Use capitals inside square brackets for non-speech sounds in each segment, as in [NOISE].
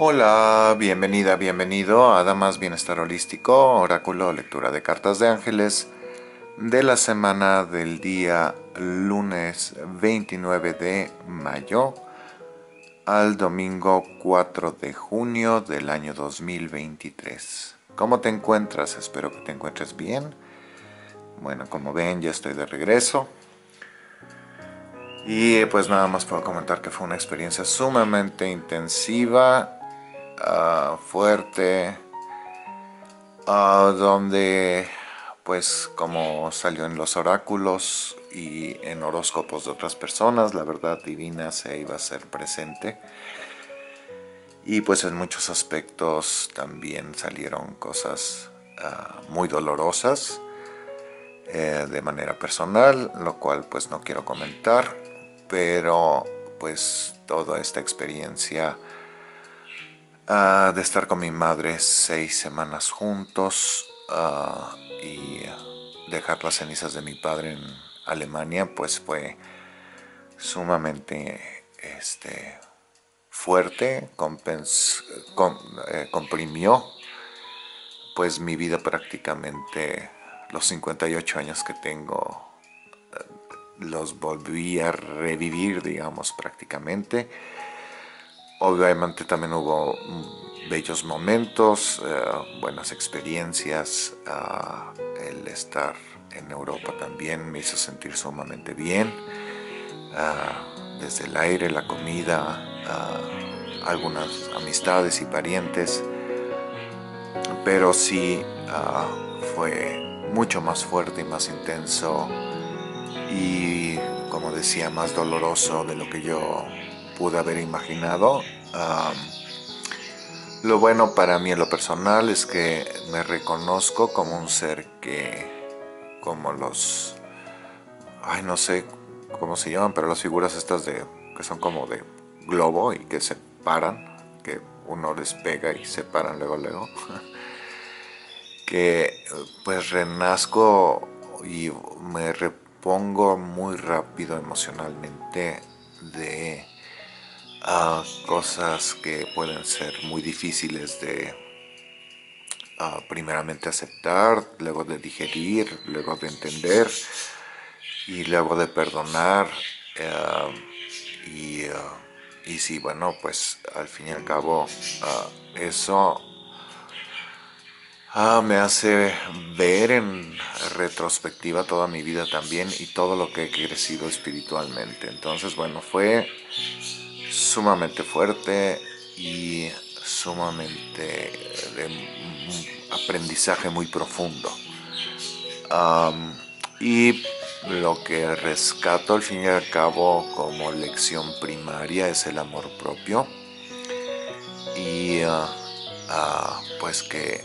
Hola, bienvenida, bienvenido a Damas Bienestar Holístico, Oráculo, lectura de cartas de ángeles de la semana del día lunes 29 de mayo al domingo 4 de junio del año 2023. ¿Cómo te encuentras? Espero que te encuentres bien. Bueno, como ven, ya estoy de regreso. Y pues nada más puedo comentar que fue una experiencia sumamente intensiva, uh, fuerte, uh, donde pues como salió en los oráculos y en horóscopos de otras personas, la verdad divina se iba a ser presente. Y pues en muchos aspectos también salieron cosas uh, muy dolorosas eh, de manera personal, lo cual pues no quiero comentar, pero pues toda esta experiencia uh, de estar con mi madre seis semanas juntos uh, y dejar las cenizas de mi padre en Alemania pues fue sumamente este, fuerte, eh, comprimió pues mi vida prácticamente los 58 años que tengo eh, los volví a revivir, digamos, prácticamente. Obviamente también hubo mm, bellos momentos, eh, buenas experiencias. Ah, el estar en Europa también me hizo sentir sumamente bien. Ah, desde el aire, la comida, ah, algunas amistades y parientes. Pero sí fue mucho más fuerte y más intenso y, como decía, más doloroso de lo que yo pude haber imaginado. lo bueno para mí en lo personal es que me reconozco como un ser que, como los, ay no sé cómo se llaman, pero las figuras estas de, que son como de globo y que se paran, que uno les pega y se paran luego, luego. [LAUGHS] que pues renazco y me repongo muy rápido emocionalmente de ah, cosas que pueden ser muy difíciles de ah, primeramente aceptar, luego de digerir, luego de entender y luego de perdonar. Ah, y, y sí, bueno, pues al fin y al cabo eso Ah, me hace ver en retrospectiva toda mi vida también y todo lo que he crecido espiritualmente. Entonces, bueno, fue sumamente fuerte y sumamente de aprendizaje muy profundo. y lo que rescato al fin y al cabo como lección primaria es el amor propio y ah, ah, pues que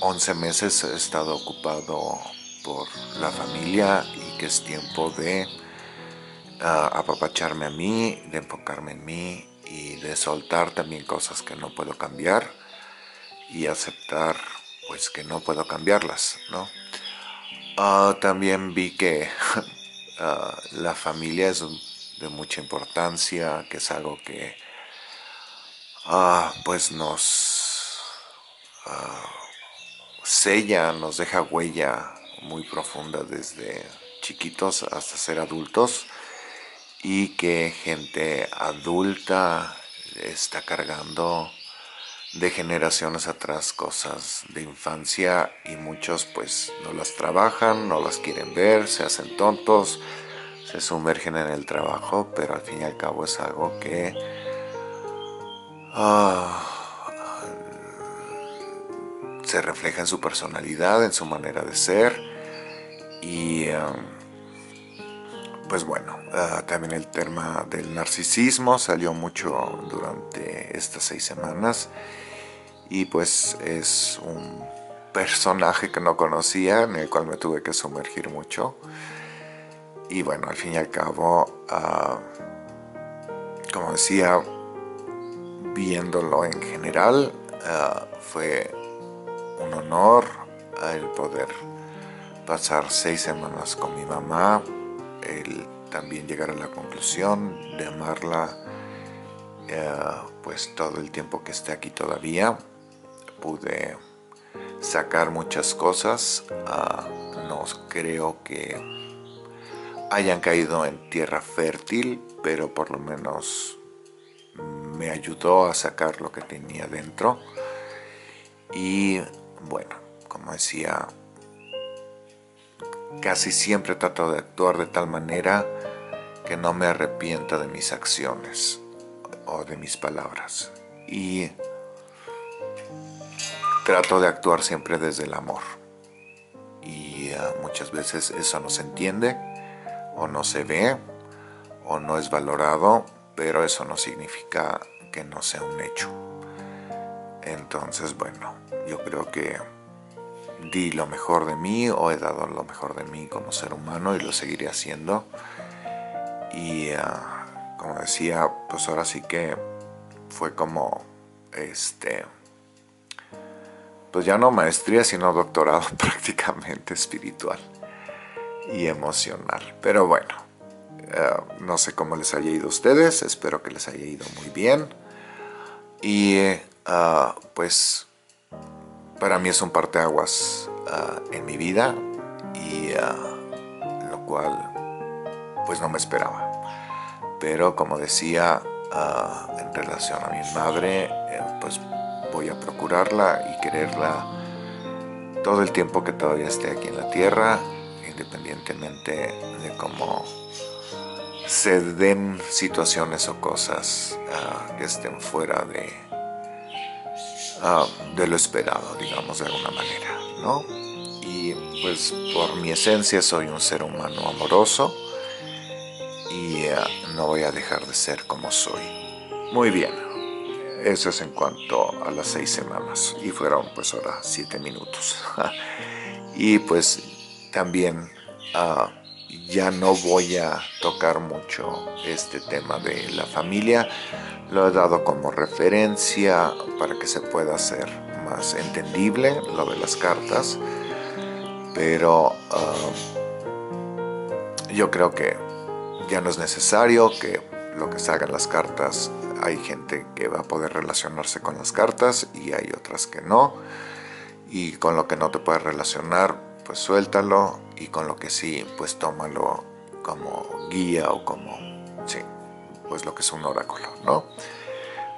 11 meses he estado ocupado por la familia y que es tiempo de apapacharme a mí, de enfocarme en mí y de soltar también cosas que no puedo cambiar y aceptar pues que no puedo cambiarlas, ¿no? Ah, también vi que [LAUGHS] ah, la familia es de mucha importancia, que es algo que pues nos sella, nos deja huella muy profunda desde chiquitos hasta ser adultos y que gente adulta está cargando de generaciones atrás cosas de infancia y muchos pues no las trabajan, no las quieren ver, se hacen tontos, se sumergen en el trabajo, pero al fin y al cabo es algo que ah, se refleja en su personalidad, en su manera de ser y um, pues bueno, uh, también el tema del narcisismo salió mucho durante estas seis semanas y pues es un personaje que no conocía, en el cual me tuve que sumergir mucho. Y bueno, al fin y al cabo, uh, como decía, viéndolo en general, uh, fue un honor el poder pasar seis semanas con mi mamá, el también llegar a la conclusión de amarla eh, pues todo el tiempo que esté aquí todavía pude sacar muchas cosas. Ah, no creo que hayan caído en tierra fértil, pero por lo menos me ayudó a sacar lo que tenía dentro. Y bueno, como decía, casi siempre trato de actuar de tal manera que no me arrepienta de mis acciones o de mis palabras. Y trato de actuar siempre desde el amor. Y ah, muchas veces eso no se entiende o no se ve o no es valorado, pero eso no significa que no sea un hecho. Entonces, bueno, yo creo que di lo mejor de mí o he dado lo mejor de mí como ser humano y lo seguiré haciendo. Y ah, como decía, pues ahora sí que fue como este pues ya no maestría, sino doctorado [LAUGHS] prácticamente espiritual y emocional. Pero bueno, eh, no sé cómo les haya ido a ustedes, espero que les haya ido muy bien. Y eh, pues para mí es un parteaguas uh, en mi vida y lo cual pues no me esperaba. Pero como decía en relación a mi madre, eh, pues voy a procurarla y quererla todo el tiempo que todavía esté aquí en la tierra, independientemente de cómo se den situaciones o cosas ah, que estén fuera de, ah, de lo esperado, digamos de alguna manera, ¿no? Y pues por mi esencia soy un ser humano amoroso y ah, no voy a dejar de ser como soy. Muy bien. Eso es en cuanto a las seis semanas y fueron pues ahora siete minutos. [LAUGHS] y pues también ah, ya no voy a tocar mucho este tema de la familia. Lo he dado como referencia para que se pueda hacer más entendible lo de las cartas. Pero ah, yo creo que ya no es necesario que lo que salgan las cartas hay gente que va a poder relacionarse con las cartas y hay otras que no. Y con lo que no te puedes relacionar, pues suéltalo. Y con lo que sí, pues tómalo como guía o como, sí, pues lo que es un oráculo, ¿no?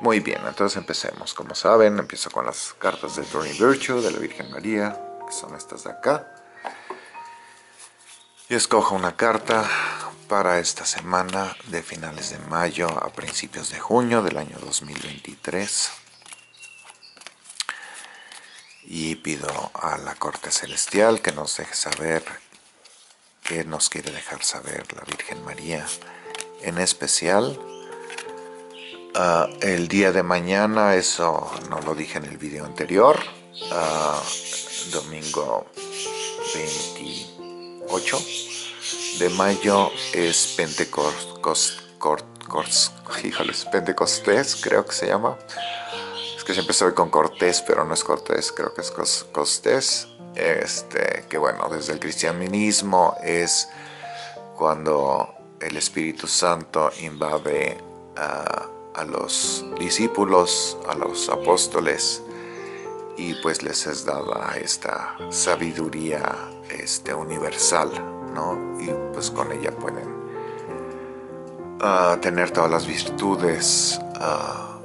Muy bien, entonces empecemos. Como saben, empiezo con las cartas de Doreen Virtue, de la Virgen María, que son estas de acá. Y escojo una carta para esta semana de finales de mayo a principios de junio del año 2023 y pido a la corte celestial que nos deje saber qué nos quiere dejar saber la Virgen María en especial ah, el día de mañana eso no lo dije en el video anterior ah, domingo 28 de mayo es Pentecostés, Pentecostés creo que se llama. Es que siempre estoy con Cortés, pero no es Cortés, creo que es Costés. Este, que bueno, desde el cristianismo es cuando el Espíritu Santo invade a, a los discípulos, a los apóstoles, y pues les es dada esta sabiduría este, universal y pues con ella pueden ah, tener todas las virtudes ah,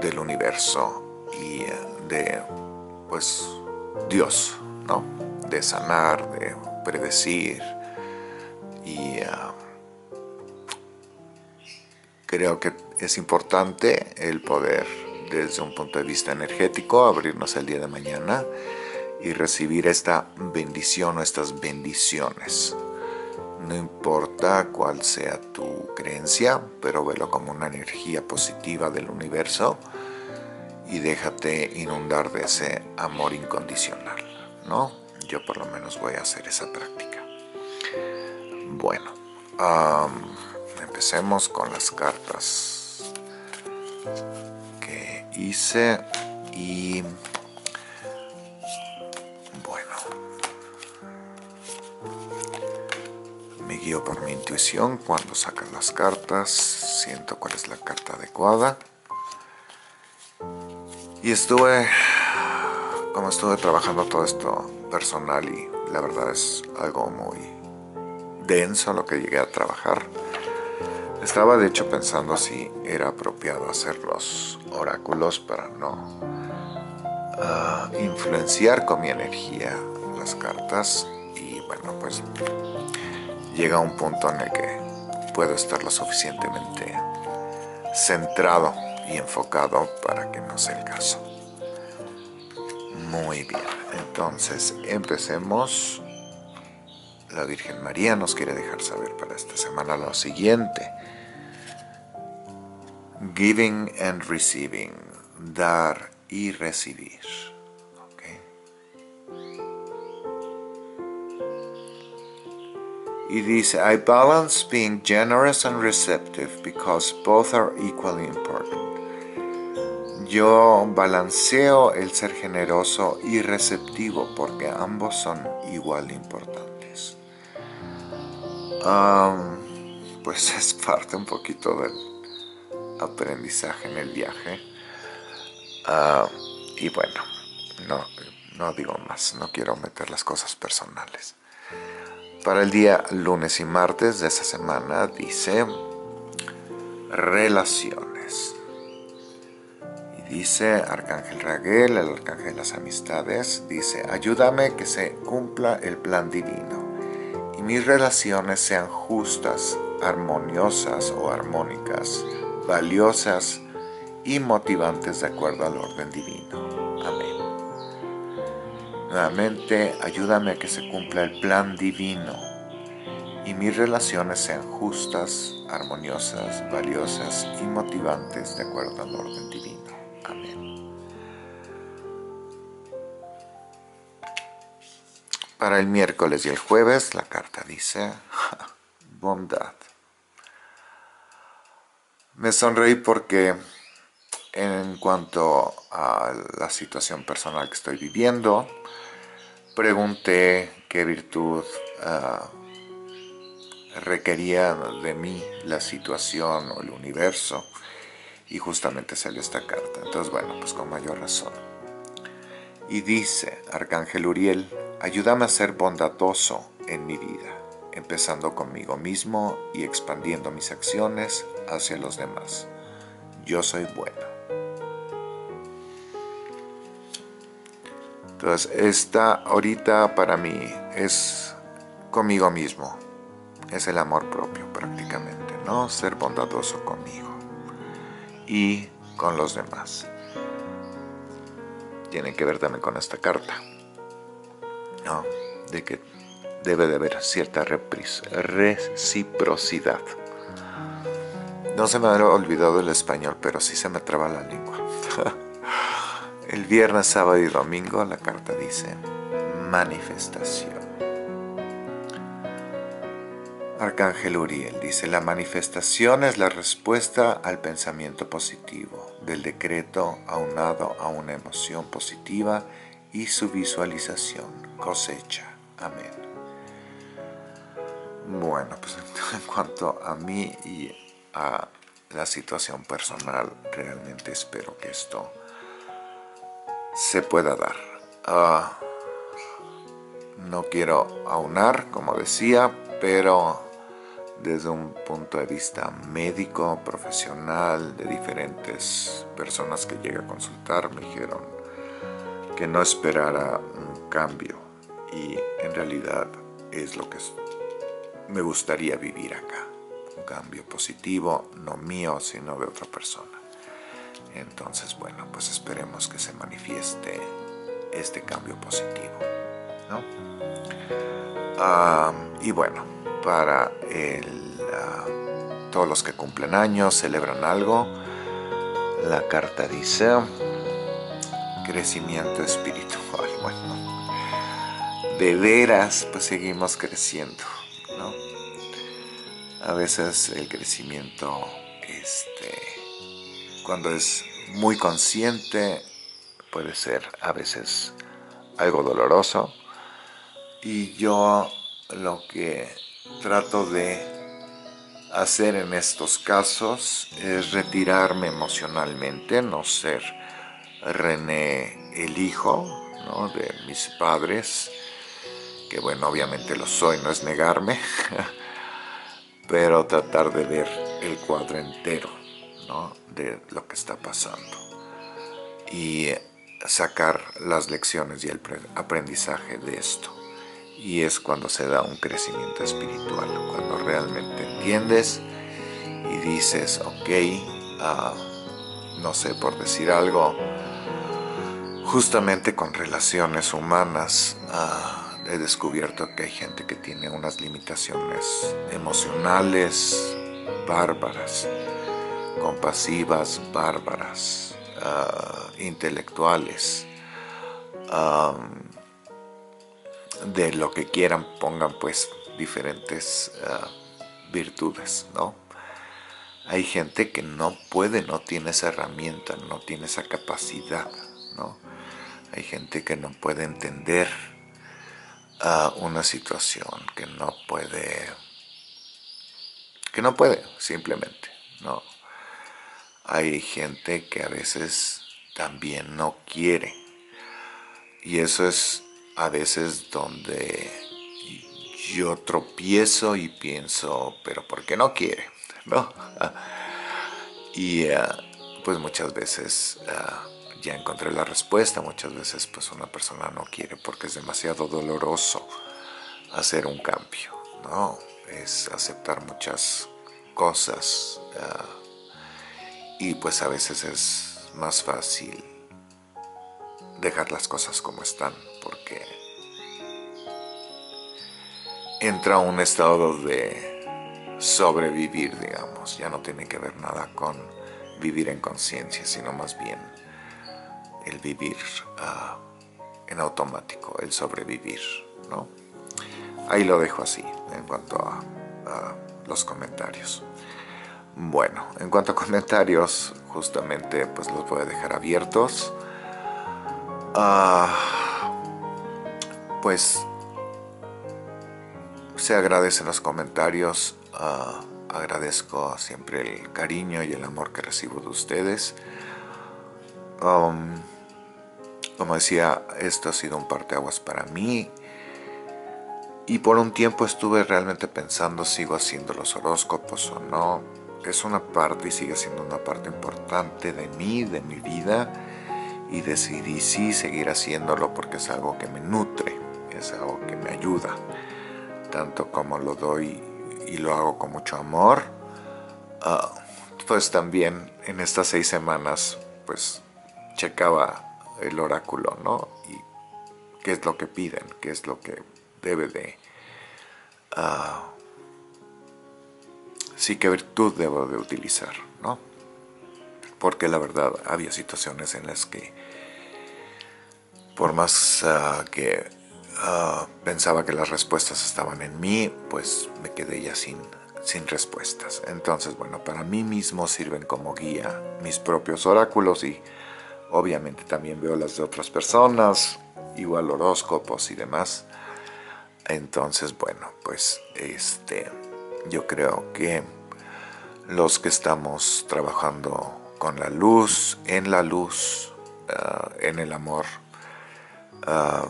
del universo y eh, de pues Dios, ¿no? De sanar, de predecir y ah, creo que es importante el poder desde un punto de vista energético abrirnos el día de mañana y recibir esta bendición o estas bendiciones. No importa cuál sea tu creencia, pero velo como una energía positiva del universo y déjate inundar de ese amor incondicional, ¿no? Yo por lo menos voy a hacer esa práctica. Bueno, empecemos con las cartas que hice y guío por mi intuición cuando sacas las cartas, siento cuál es la carta adecuada. Y estuve, como estuve trabajando todo esto personal y la verdad es algo muy denso lo que llegué a trabajar. Estaba de hecho pensando si era apropiado hacer los oráculos para no ah, influenciar con mi energía las cartas y bueno pues llega un punto en el que puedo estar lo suficientemente centrado y enfocado para que no sea el caso. Muy bien, entonces empecemos. La Virgen María nos quiere dejar saber para esta semana lo siguiente. Giving and receiving, dar y recibir. Y dice, I balance being generous and receptive because both are equally important. Yo balanceo el ser generoso y receptivo porque ambos son igual importantes. pues [LAUGHS] es parte un poquito del aprendizaje en el viaje. Ah, y bueno, no, no digo más, no quiero meter las cosas personales. Para el día lunes y martes de esta semana dice relaciones. Dice Arcángel Raguel, el Arcángel de las Amistades, dice, ayúdame que se cumpla el plan divino y mis relaciones sean justas, armoniosas o armónicas, valiosas y motivantes de acuerdo al orden divino. Nuevamente, ayúdame a que se cumpla el plan divino y mis relaciones sean justas, armoniosas, valiosas y motivantes de acuerdo al orden divino. Para el miércoles y el jueves, la carta dice, [LAUGHS] bondad. Me sonreí porque en cuanto a la situación personal que estoy viviendo, pregunté qué virtud ah, requería de mí la situación o el universo y justamente salió esta carta. Entonces, bueno, pues con mayor razón. Y dice, Arcángel Uriel, ayúdame a ser bondadoso en mi vida, empezando conmigo mismo y expandiendo mis acciones hacia los demás. Yo soy bueno. Entonces, esta ahorita para mí es conmigo mismo, es el amor propio prácticamente, ¿no? Ser bondadoso conmigo y con los demás. Tiene que ver también con esta carta, ¿no? De que debe de haber cierta reciprocidad. No se me ha olvidado el español, pero sí se me traba la lengua. [LAUGHS] El viernes, sábado y domingo la carta dice manifestación. Arcángel Uriel dice, la manifestación es la respuesta al pensamiento positivo, del decreto aunado a una emoción positiva y su visualización, cosecha. Amén. Bueno, pues [LAUGHS] en cuanto a mí y a la situación personal, realmente espero que esto se pueda dar. Ah, no quiero aunar, como decía, pero desde un punto de vista médico, profesional, de diferentes personas que llegué a consultar, me dijeron que no esperara un cambio y en realidad es lo que me gustaría vivir acá. Un cambio positivo, no mío, sino de otra persona. Entonces, bueno, pues esperemos que se manifieste este cambio positivo. y bueno, para todos los que cumplen años, celebran algo, la carta dice crecimiento espiritual. [LAUGHS] Bueno, de veras, pues seguimos creciendo, ¿no? A veces el crecimiento, este, cuando es muy consciente, puede ser a veces algo doloroso. Y yo lo que trato de hacer en estos casos es retirarme emocionalmente, no ser René el hijo de mis padres, que bueno, obviamente lo soy, no es negarme, [LAUGHS] pero tratar de ver el cuadro entero de lo que está pasando y sacar las lecciones y el aprendizaje de esto. Y es cuando se da un crecimiento espiritual, cuando realmente entiendes y dices, ok, ah, no sé, por decir algo, justamente con relaciones humanas ah, he descubierto que hay gente que tiene unas limitaciones emocionales bárbaras, compasivas bárbaras, ah, intelectuales, de lo que quieran pongan pues diferentes virtudes, ¿no? Hay gente que no puede, no tiene esa herramienta, no tiene esa capacidad, ¿no? Hay gente que no puede entender a una situación, que no puede, que no puede, simplemente, ¿no? Hay gente que a veces también no quiere. Y eso es a veces donde yo tropiezo y pienso, pero ¿por qué no quiere? [LAUGHS] ¿no? [LAUGHS] Y eh, pues muchas veces eh, ya encontré la respuesta, muchas veces pues una persona no quiere porque es demasiado doloroso hacer un cambio, ¿no? Es aceptar muchas cosas eh, y pues a veces es más fácil dejar las cosas como están porque entra un estado de sobrevivir, digamos. Ya no tiene que ver nada con vivir en conciencia, sino más bien el vivir ah, en automático, el sobrevivir, ¿no? Ahí lo dejo así en cuanto a, los comentarios. Bueno, en cuanto a comentarios, justamente pues los voy a dejar abiertos. Ah, pues se agradecen los comentarios Ah, agradezco siempre el cariño y el amor que recibo de ustedes. Um, como decía, esto ha sido un parteaguas para mí. Y por un tiempo estuve realmente pensando, ¿sigo haciendo los horóscopos o no? Es una parte y sigue siendo una parte importante de mí, de mi vida. Y decidí sí seguir haciéndolo porque es algo que me nutre, es algo que me ayuda. Tanto como lo doy y lo hago con mucho amor. Ah, pues también en estas seis semanas pues checaba el oráculo, ¿no? Y qué es lo que piden, qué es lo que debe de... Uh, sí, qué virtud debo de utilizar, ¿no? Porque la verdad había situaciones en las que por más ah, que Ah, pensaba que las respuestas estaban en mí, pues me quedé ya sin, sin respuestas. Entonces, bueno, para mí mismo sirven como guía mis propios oráculos y obviamente también veo las de otras personas, igual horóscopos y demás. Entonces, bueno, pues este, yo creo que los que estamos trabajando con la luz, en la luz, ah, en el amor, uh,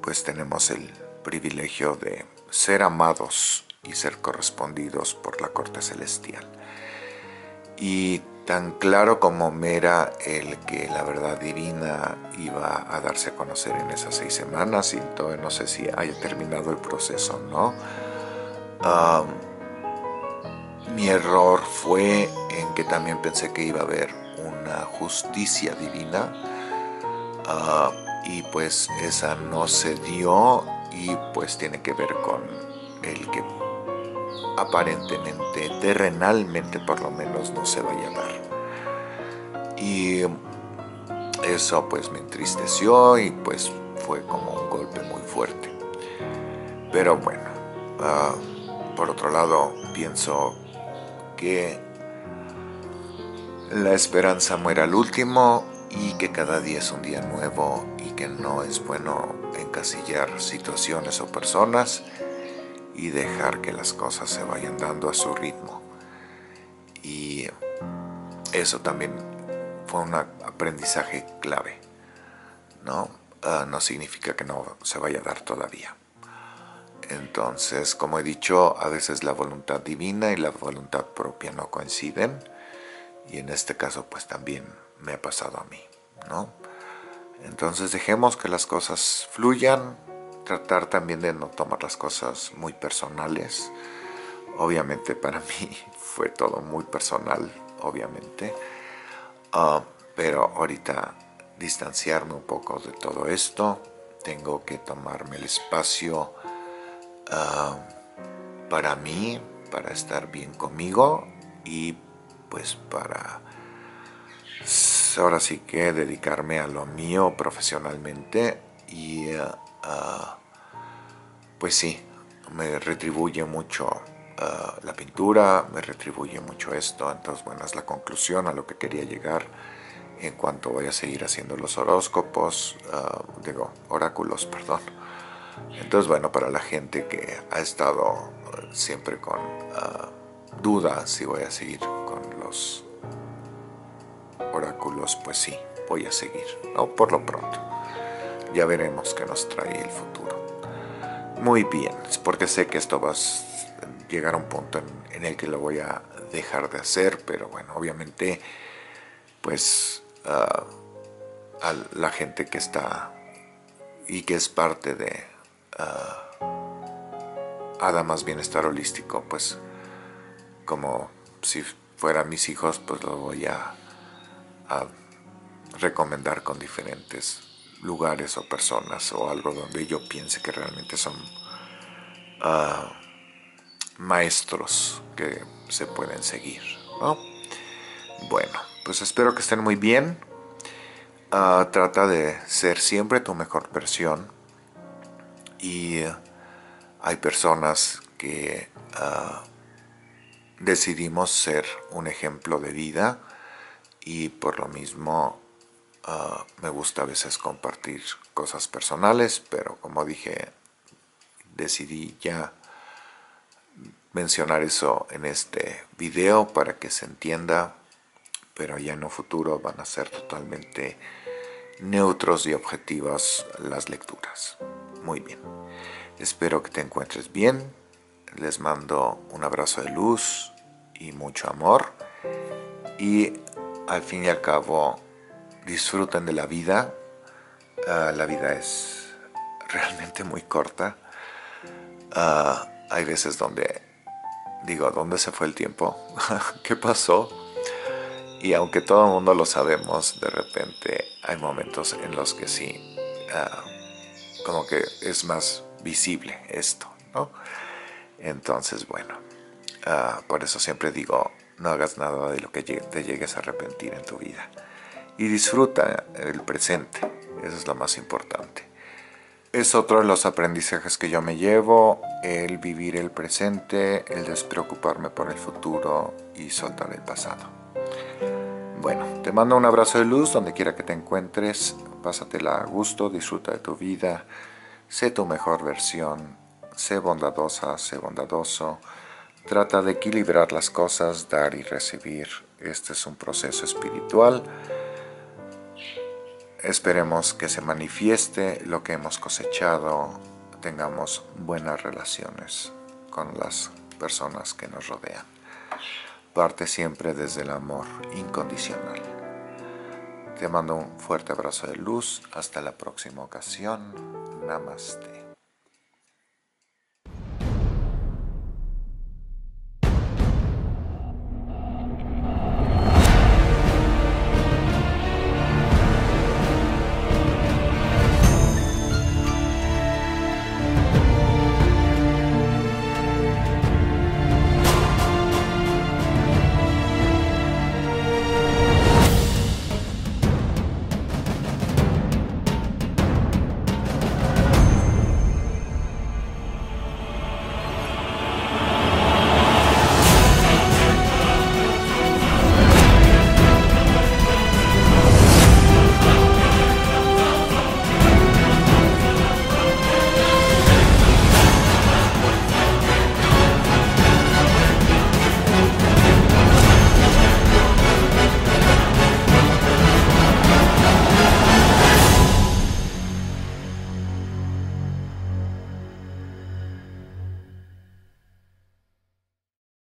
pues tenemos el privilegio de ser amados y ser correspondidos por la corte celestial. Y tan claro como me era el que la verdad divina iba a darse a conocer en esas seis semanas, y entonces no sé si haya terminado el proceso no. mi error fue en que también pensé que iba a haber una justicia divina. Ah, y pues esa no se dio y pues tiene que ver con el que aparentemente, terrenalmente por lo menos, no se vaya a dar. Y eso pues me entristeció y pues fue como un golpe muy fuerte. Pero bueno, ah, por otro lado pienso que la esperanza muere al último y que cada día es un día nuevo y que no es bueno encasillar situaciones o personas y dejar que las cosas se vayan dando a su ritmo. Y eso también fue una aprendizaje clave, ¿no? Ah, no significa que no se vaya a dar todavía. Entonces, como he dicho, a veces la voluntad divina y la voluntad propia no coinciden y en este caso pues también me ha pasado a mí, ¿no? Entonces dejemos que las cosas fluyan, tratar también de no tomar las cosas muy personales. Obviamente para [LAUGHS] mí fue todo muy personal, obviamente. Ah, pero ahorita distanciarme un poco de todo esto. Tengo que tomarme el espacio ah, para mí, para estar bien conmigo y pues para ahora sí que dedicarme a lo mío profesionalmente y ah, pues sí, me retribuye mucho la pintura, me retribuye mucho esto, entonces bueno, es la conclusión a lo que quería llegar en cuanto voy a seguir haciendo los horóscopos, ah, digo, oráculos, perdón. Entonces bueno, para la gente que ha estado eh, siempre con uh, si voy a seguir con los oráculos, pues sí, voy a seguir, ¿no? Por lo pronto. Ya veremos qué nos trae el futuro. Muy bien, porque sé que esto va a llegar a un punto en, el que lo voy a dejar de hacer, pero bueno, obviamente, pues a la gente que está y que es parte de Adamas Bienestar Holístico, pues como si fueran mis hijos, pues lo voy a, recomendar con diferentes lugares o personas o algo donde yo piense que realmente son maestros que se pueden seguir. Bueno, pues espero que estén muy bien. Ah, trata de ser siempre tu mejor versión. Y hay personas que ah, decidimos ser un ejemplo de vida y por lo mismo ah, me gusta a veces compartir cosas personales, pero como dije, decidí ya mencionar eso en este video para que se entienda, pero ya en un futuro van a ser totalmente neutros y objetivas las lecturas. Muy bien. Espero que te encuentres bien. Les mando un abrazo de luz y mucho amor. Y al fin y al cabo, disfruten de la vida. Ah, la vida es realmente muy corta. Ah, hay veces donde digo, ¿dónde se fue el tiempo? [LAUGHS] ¿Qué pasó? Y aunque todo el mundo lo sabemos, de repente hay momentos en los que sí, ah, como que es más visible esto, ¿no? Entonces, bueno, ah, por eso siempre digo, no hagas nada de lo que te llegues a arrepentir en tu vida. Y disfruta el presente, eso es lo más importante. Es otro de los aprendizajes que yo me llevo, el vivir el presente, el despreocuparme por el futuro y soltar el pasado. Bueno, te mando un abrazo de luz donde quiera que te encuentres, pásatela a gusto, disfruta de tu vida, sé tu mejor versión, sé bondadosa, sé bondadoso, trata de equilibrar las cosas, dar y recibir. Este es un proceso espiritual Esperemos que se manifieste lo que hemos cosechado, tengamos buenas relaciones con las personas que nos rodean. Parte siempre desde el amor incondicional. Te mando un fuerte abrazo de luz. Hasta la próxima ocasión. Namaste.